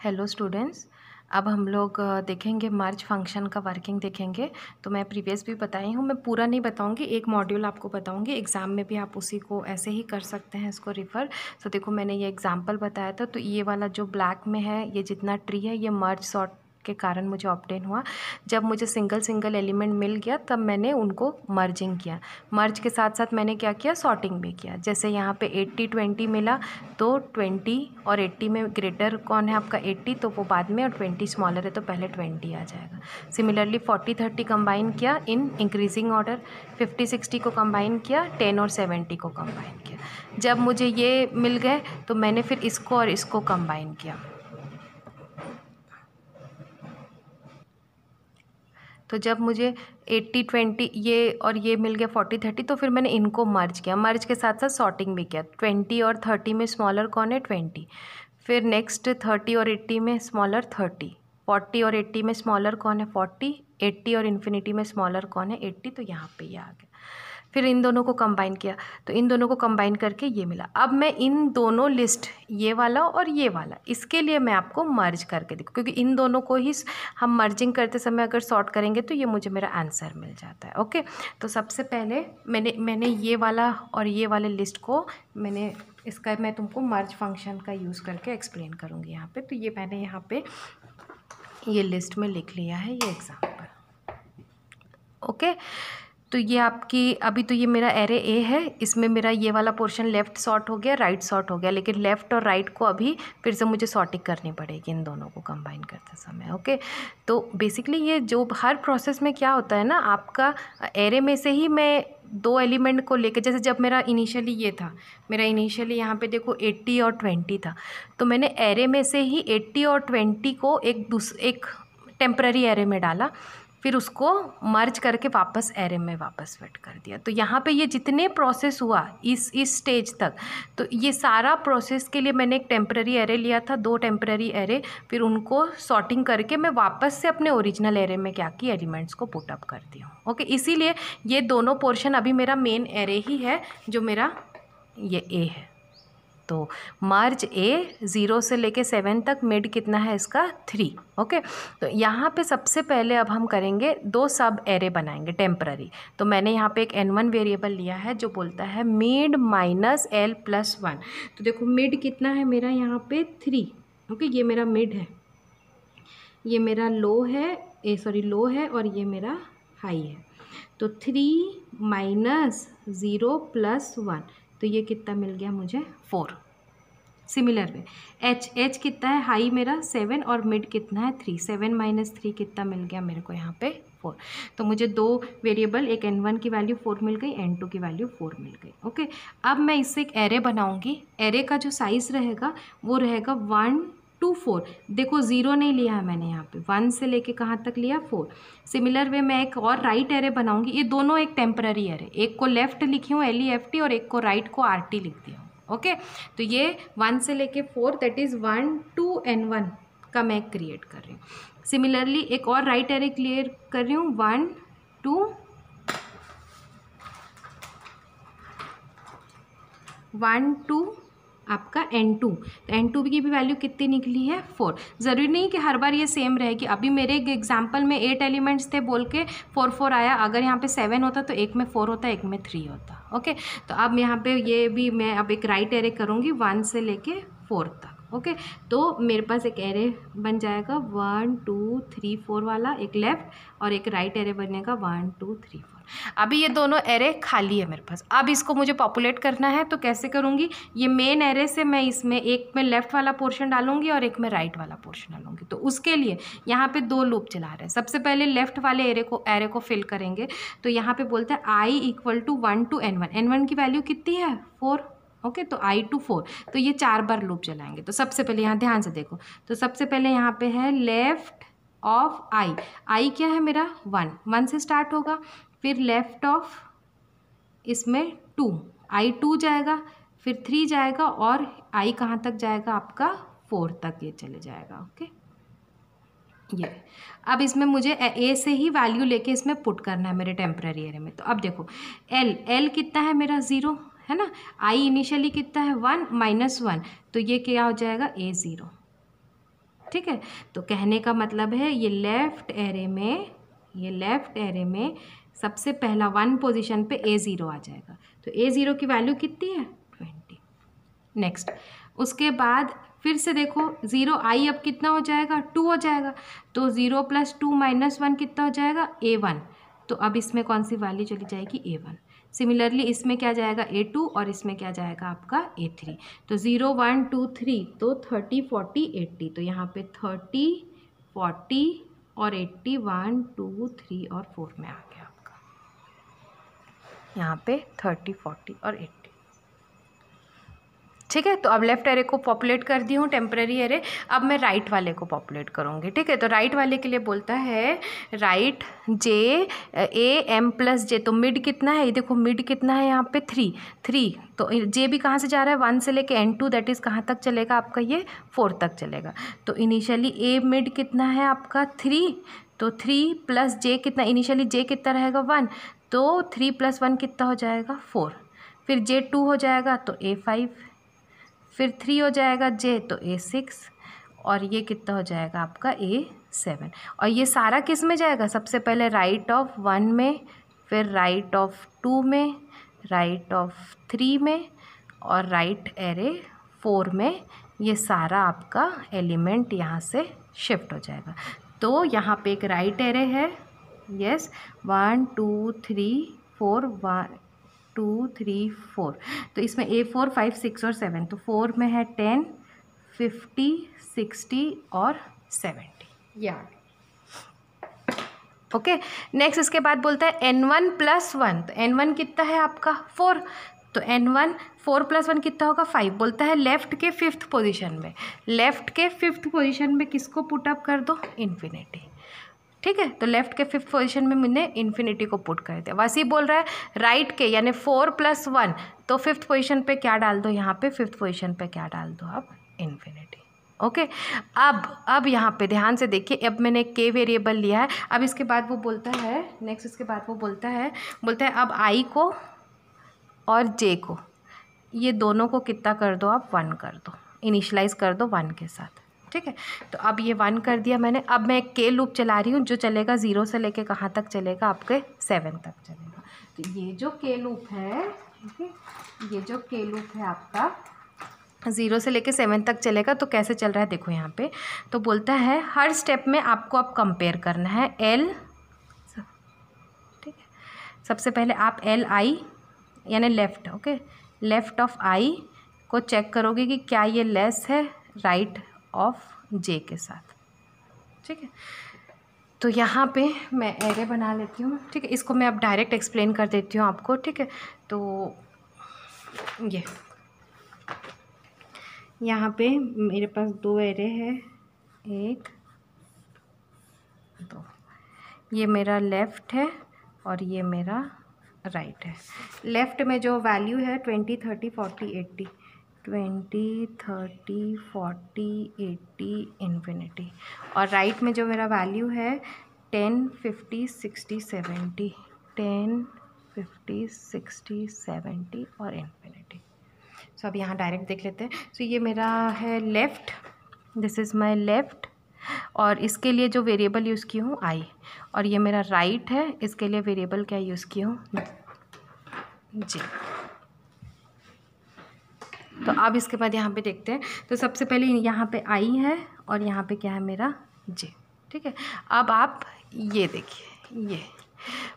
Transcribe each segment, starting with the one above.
Hello students, अब हम लोग देखेंगे मर्ज फ़ंक्शन का वर्किंग देखेंगे। तो मैं प्रीवियस भी बताई हूँ, मैं पूरा नहीं बताऊँगी, एक मॉड्यूल आपको बताऊँगी। एग्ज़ाम में भी आप उसी को ऐसे ही कर सकते हैं, इसको रिफ़र तो देखो, मैंने ये एग्ज़ाम्पल बताया था तो ये वाला जो ब्लैक में है, ये जितना ट्री है, ये मर्ज सॉर्ट के कारण मुझे ऑप्टेन हुआ। जब मुझे सिंगल सिंगल एलिमेंट मिल गया, तब मैंने उनको मर्जिंग किया। मर्ज के साथ साथ मैंने क्या किया? सॉर्टिंग भी किया। जैसे यहाँ पे एट्टी ट्वेंटी मिला तो ट्वेंटी और एट्टी में ग्रेटर कौन है आपका? एट्टी तो वो बाद में, और ट्वेंटी स्मॉलर है तो पहले ट्वेंटी आ जाएगा। सिमिलरली फोर्टी थर्टी कंबाइन किया in increasing order fifty sixty को कंबाइन किया टेन और सेवेंटी को कंबाइन किया। जब मुझे ये मिल गए तो मैंने फिर इसको और इसको कंबाइन किया। तो जब मुझे एट्टी ट्वेंटी ये और ये मिल गया फोर्टी थर्टी तो फिर मैंने इनको मर्ज किया। मर्ज के साथ साथ सॉर्टिंग भी किया। ट्वेंटी और थर्टी में स्मॉलर कौन है? ट्वेंटी। फिर नेक्स्ट थर्टी और एट्टी में स्मॉलर थर्टी। फोर्टी और एट्टी में स्मॉलर कौन है? फोर्टी। एट्टी और इन्फिनिटी में स्मॉलर कौन है? एट्टी। तो यहाँ पर ही आ गया। फिर इन दोनों को कंबाइन किया। तो इन दोनों को कंबाइन करके ये मिला। अब मैं इन दोनों लिस्ट ये वाला और ये वाला, इसके लिए मैं आपको मर्ज करके दिखूँ। क्योंकि इन दोनों को ही हम मर्जिंग करते समय अगर सॉर्ट करेंगे तो ये मुझे मेरा आंसर मिल जाता है ओके तो सबसे पहले मैंने मैंने ये वाला और ये वाले लिस्ट को मैंने, इसका मैं तुमको मर्ज फ़ंक्शन का यूज़ करके एक्सप्लेन करूँगी यहाँ पर तो ये मैंने यहाँ पर ये लिस्ट में लिख लिया है, ये एग्ज़ाम्पल ओके तो ये आपकी, अभी तो ये मेरा एरे ए है, इसमें मेरा ये वाला पोर्शन लेफ़्ट सॉर्ट हो गया राइट सॉर्ट हो गया, लेकिन लेफ़्ट और राइट को अभी फिर से मुझे सॉर्टिंग करनी पड़ेगी इन दोनों को कंबाइन करते समय ओके तो बेसिकली ये जो हर प्रोसेस में क्या होता है ना, आपका एरे में से ही मैं दो एलिमेंट को लेकर जैसे जब मेरा इनिशियली ये था, मेरा इनिशियली यहाँ पे देखो एट्टी और ट्वेंटी था तो मैंने एरे में से ही एट्टी और ट्वेंटी को एक दूस, एक टेम्प्ररी एरे में डाला फिर उसको मर्ज करके वापस एरे में वापस फिट कर दिया। तो यहाँ पे ये जितने प्रोसेस हुआ इस इस स्टेज तक तो ये सारा प्रोसेस के लिए मैंने एक टेम्प्ररी एरे लिया था, दो टेम्प्ररी एरे फिर उनको सॉर्टिंग करके मैं वापस से अपने ओरिजिनल एरे में क्या की एलिमेंट्स को पुटअप कर दिया ओके इसीलिए ये दोनों पोर्शन अभी मेरा मेन एरे ही है, जो मेरा ये ए है। तो मार्च ए ज़ीरो से लेके सेवन तक मिड कितना है इसका? Three, okay? तो यहाँ पे सबसे पहले अब हम करेंगे दो सब एरे बनाएँगे टेम्प्ररी। तो मैंने यहाँ पे एक एन वन वेरिएबल लिया है जो बोलता है mid minus L plus one. तो देखो मिड कितना है मेरा यहाँ पे? Three, okay? ये मेरा मिड है। ये मेरा लो है, ए सॉरी लो है और ये मेरा हाई है। तो three minus zero plus one. तो ये कितना मिल गया मुझे? Four similar way H H कितना है? हाई मेरा सेवन और मिड कितना है? थ्री सेवन माइनस थ्री कितना मिल गया मेरे को यहाँ पे? फोर तो मुझे दो वेरिएबल एक एन वन की वैल्यू फोर मिल गई एन टू की वैल्यू फोर मिल गई. ओके अब मैं इससे एक एरे बनाऊँगी. एरे का जो साइज़ रहेगा, वो रहेगा वन टू फोर। देखो, ज़ीरो नहीं लिया है मैंने यहाँ पे। वन से लेके कहाँ तक लिया? फोर। सिमिलर वे मैं एक और राइट एरे बनाऊँगी। ये दोनों एक टेम्पररी एरे एक को लेफ़्ट लिखी हूँ एल ई एफ़ टी और एक को राइट को आर टी लिख दिया हूँ। ओके तो ये वन से लेके four that is one two N one का मैं क्रिएट कर रही हूँ। सिमिलरली एक और राइट एरे क्लियर कर रही हूँ। वन टू वन टू आपका एन टू तो एन टू की भी वैल्यू कितनी निकली है? फोर ज़रूरी नहीं कि हर बार ये सेम रहे कि अभी मेरे एग्ज़ाम्पल में एट एलिमेंट्स थे बोल के फोर फोर आया। अगर यहाँ पे सेवन होता तो एक में फोर होता, एक में थ्री होता। ओके तो अब यहाँ पे ये भी मैं अब एक राइट एरे करूँगी वन से लेके फोर तक। ओके? तो मेरे पास एक एरे बन जाएगा वन टू थ्री फोर वाला, एक लेफ़्ट और एक राइट एरे बनेगा वन टू थ्री फोर अभी ये दोनों एरे खाली है मेरे पास। अब इसको मुझे पॉपुलेट करना है तो कैसे करूँगी? ये मेन एरे से मैं इसमें एक में लेफ़्ट वाला पोर्शन डालूँगी और एक में राइट वाला पोर्शन डालूँगी। तो उसके लिए यहाँ पे दो लूप चला रहे हैं। सबसे पहले लेफ़्ट वाले एरे को एरे को फिल करेंगे। तो यहाँ पे बोलते हैं I equal to one two N one N one की वैल्यू कितनी है? फोर ओके तो आई टू फोर तो ये चार बार लूप चलाएँगे। तो सबसे पहले यहाँ ध्यान से देखो तो सबसे पहले यहाँ पे है लेफ़्ट ऑफ़ आई आई क्या है मेरा? वन वन से स्टार्ट होगा, फिर लेफ़्ट ऑफ़ इसमें टू आई टू जाएगा, फिर थ्री जाएगा और आई कहाँ तक जाएगा? आपका फोर तक ये चले जाएगा, ओके? ये, अब इसमें मुझे ए से ही वैल्यू लेके इसमें पुट करना है मेरे टेम्प्रेरी एरिया में। तो अब देखो एल एल कितना है मेरा? ज़ीरो है ना? आई इनिशियली कितना है? वन माइनस वन तो ये क्या हो जाएगा? ए ज़ीरो ठीक है? तो कहने का मतलब है ये लेफ़्ट एरे में, ये लेफ़्ट एरे में सबसे पहला वन पोजीशन पे ए ज़ीरो आ जाएगा। तो ए ज़ीरो की वैल्यू कितनी है? ट्वेंटी नेक्स्ट उसके बाद फिर से देखो ज़ीरो आई अब कितना हो जाएगा? टू हो जाएगा। तो zero plus two minus one कितना हो जाएगा? ए वन तो अब इसमें कौन सी वैल्यू चली जाएगी? ए वन सिमिलरली इसमें क्या जाएगा? ए टू और इसमें क्या जाएगा आपका? ए थ्री तो ज़ीरो वन टू थ्री तो थर्टी फोर्टी एट्टी तो यहाँ पे थर्टी फोर्टी और एट्टी वन टू थ्री और फोर में आ गया आपका। यहाँ पे थर्टी फोर्टी और एट्टी ठीक है? तो अब लेफ़्ट एरे को पॉपुलेट कर दी हूँ टेम्प्रेरी एरे अब मैं राइट वाले को पॉपुलेट करूँगी, ठीक है? तो राइट वाले के लिए बोलता है right J A M plus J तो मिड कितना है? ये देखो मिड कितना है यहाँ पे? थ्री थ्री तो जे भी कहाँ से जा रहा है? वन से लेके एन टू दैट इज़ कहाँ तक चलेगा आपका ये? फोर तक चलेगा। तो इनिशियली ए मिड कितना है आपका? थ्री तो थ्री प्लस जे कितना इनिशियली जे कितना रहेगा? वन तो थ्री प्लस वन कितना हो जाएगा? फोर फिर जे टू हो जाएगा तो ए फाइव फिर थ्री हो जाएगा जे तो ए सिक्स और ये कितना हो जाएगा आपका ए सेवन और ये सारा किसमें जाएगा? सबसे पहले राइट ऑफ़ वन में, फिर राइट ऑफ़ टू में राइट ऑफ़ थ्री में, और राइट एरे फोर में, ये सारा आपका एलिमेंट यहाँ से शिफ्ट हो जाएगा. तो यहाँ पे एक राइट एरे है. Yes one two three four one two three four. तो इसमें ए फोर फाइव सिक्स और सेवन तो फोर में है टेन फिफ्टी सिक्सटी और सेवेंटी या। ओके नेक्स्ट इसके बाद बोलता है एन वन प्लस वन तो एन वन कितना है आपका? फोर तो N one four plus one कितना होगा? फाइव बोलता है लेफ़्ट के फिफ्थ पोजीशन में। लेफ़्ट के फिफ्थ पोजीशन में किसको पुटअप कर दो? इन्फिनिटी ठीक है? तो लेफ़्ट के फिफ्थ पोजीशन में मैंने इन्फिनिटी को पुट कर दिया वैसे ही बोल रहा है राइट right के, यानी फोर प्लस वन तो फिफ्थ पोजीशन पे क्या डाल दो? यहाँ पे फिफ्थ पोजीशन पे क्या डाल दो अब? इन्फिनिटी ओके अब अब यहाँ पे ध्यान से देखिए, अब मैंने के वेरिएबल लिया है। अब इसके बाद वो बोलता है नेक्स्ट इसके बाद वो बोलता है बोलता है, अब आई को और जे को, ये दोनों को कितना कर दो आप? वन कर दो। इनिशलाइज कर दो वन के साथ। ठीक है? तो अब ये वन कर दिया मैंने। अब मैं एक के लूप चला रही हूँ, जो चलेगा ज़ीरो से लेके कहाँ तक चलेगा? आपके सेवन तक चलेगा। तो ये जो के लूप है, ठीक है? ये जो के लूप है आपका ज़ीरो से लेके सेवन तक चलेगा। तो कैसे चल रहा है? देखो यहाँ पे। तो बोलता है, हर स्टेप में आपको अब कंपेयर करना है। एल ठीक है? सबसे पहले आप एल आई यानी left okay left of I को चेक करोगे कि क्या ये लेस है राइट ऑफ़ जे के साथ। ठीक है? तो यहाँ पे मैं एरे बना लेती हूँ। ठीक है? इसको मैं अब डायरेक्ट एक्सप्लेन कर देती हूँ आपको। ठीक है? तो ये। यहाँ पे मेरे पास दो एरे है। एक, दो। ये मेरा लेफ़्ट है और ये मेरा राइट है। लेफ़्ट में जो वैल्यू है twenty thirty forty eighty twenty thirty forty eighty infinity. और राइट right में जो मेरा वैल्यू है ten fifty sixty seventy. Ten fifty sixty seventy और इन्फिनिटी। सो अब यहाँ डायरेक्ट देख लेते हैं। सो so, ये मेरा है left. This is my left और इसके लिए जो वेरिएबल यूज़ की हूँ आई और ये मेरा राइट right है इसके लिए वेरिएबल क्या यूज़ की हूँ? जी। तो अब इसके बाद यहाँ पे देखते हैं। तो सबसे पहले यहाँ पे आई है और यहाँ पे क्या है मेरा? जे। ठीक है? अब आप ये देखिए, ये।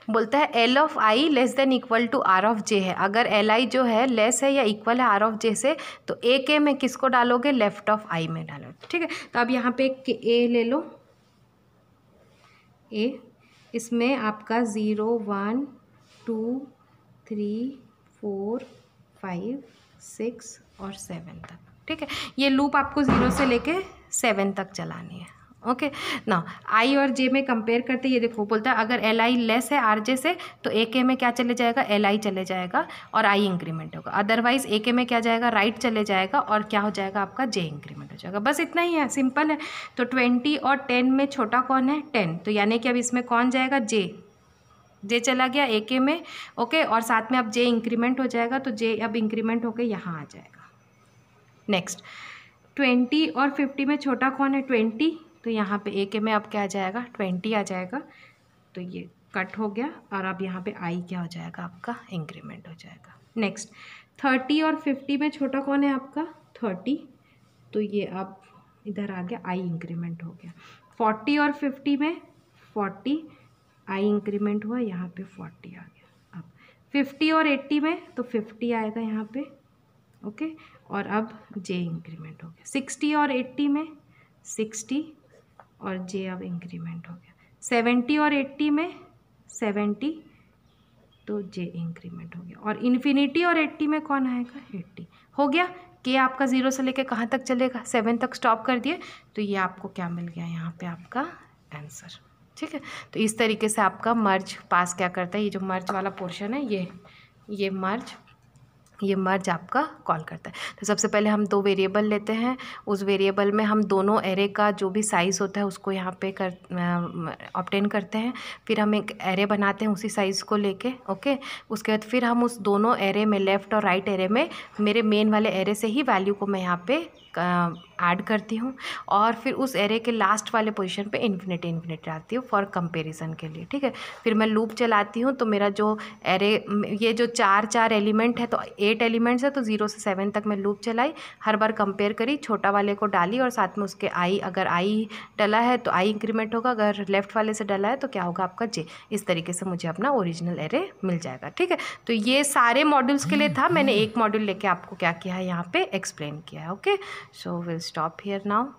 बोलता है L of I less than equal to R of J है। अगर एल आई जो है लेस है या इक्वल है आर ऑफ़ जे से तो ए के में किसको डालोगे? लेफ़्ट ऑफ़ आई में डालो ठीक है? तो अब यहाँ पे ए ले लो। ए इसमें आपका zero one two three four five six और सेवन तक। ठीक है? ये लूप आपको ज़ीरो से लेके सेवन तक चलानी है। ओके ना आई और जे में कंपेयर करते, ये देखो, बोलता है, अगर एल आई लेस है आर जे से तो ए के में क्या चले जाएगा? एल आई चले जाएगा और आई इंक्रीमेंट होगा। अदरवाइज़ ए के में क्या जाएगा? राइट चले जाएगा और क्या हो जाएगा? आपका जे इंक्रीमेंट हो जाएगा। बस इतना ही है सिंपल है। तो ट्वेंटी और टेन में छोटा कौन है? टेन तो यानी कि अब इसमें कौन जाएगा? जे जे चला गया ए के में ओके और साथ में अब जे इंक्रीमेंट हो जाएगा तो जे अब इंक्रीमेंट होकर यहाँ आ जाएगा। नेक्स्ट ट्वेंटी और फिफ्टी में छोटा कौन है? ट्वेंटी तो यहाँ पे ए के में अब क्या आ जाएगा? ट्वेंटी आ जाएगा। तो ये कट हो गया, और अब यहाँ पे आई क्या हो जाएगा? आपका इंक्रीमेंट हो जाएगा। नेक्स्ट थर्टी और फिफ्टी में छोटा कौन है आपका? थर्टी तो ये अब इधर आ गया आई इंक्रीमेंट हो गया। फोर्टी और फिफ्टी में फोर्टी आई इंक्रीमेंट हुआ, यहाँ पे फोर्टी आ गया। अब फिफ्टी और एट्टी में तो फिफ्टी आएगा यहाँ पे ओके और अब जे इंक्रीमेंट हो गया। सिक्सटी और एट्टी में सिक्सटी और जे अब इंक्रीमेंट हो गया। सेवेंटी और एट्टी में सेवेंटी तो जे इंक्रीमेंट हो गया। और इन्फिनिटी और एट्टी में कौन आएगा? एट्टी हो गया? के आपका ज़ीरो से लेके कहाँ तक चलेगा? सेवन तक स्टॉप कर दिए तो ये आपको क्या मिल गया? यहाँ पे आपका आंसर ठीक है? तो इस तरीके से आपका मर्ज पास क्या करता है? ये जो मर्ज वाला पोर्शन है, ये ये मर्ज ये मर्ज आपका कॉल करता है। तो सबसे पहले हम दो वेरिएबल लेते हैं। उस वेरिएबल में हम दोनों एरे का जो भी साइज़ होता है, उसको यहाँ पे कर ऑप्टेन करते हैं। फिर हम एक एरे बनाते हैं उसी साइज़ को लेके ओके उसके बाद फिर हम उस दोनों एरे में लेफ़्ट और राइट एरे में, मेरे मेन वाले एरे से ही वैल्यू को मैं यहाँ पे ऐड करती हूँ और फिर उस एरे के लास्ट वाले पोजीशन पे इन्फिनिटी इन्फिनिटी आती हूँ फॉर कंपैरिजन के लिए, ठीक है? फिर मैं लूप चलाती हूँ तो मेरा जो एरे ये जो चार चार एलिमेंट है तो एट एलिमेंट्स है तो ज़ीरो से सेवन तक मैं लूप चलाई, हर बार कंपेयर करी, छोटा वाले को डाली और साथ में उसके आई अगर आई डला है तो आई इंक्रीमेंट होगा, अगर लेफ़्ट वाले से डला है तो क्या होगा आपका जे इस तरीके से मुझे अपना ओरिजिनल एरे मिल जाएगा, ठीक है? तो ये सारे मॉड्यूल्स के लिए था, मैंने एक मॉड्यूल लेके आपको क्या किया है, यहाँ पे एक्सप्लेन किया है okay so we'll stop here now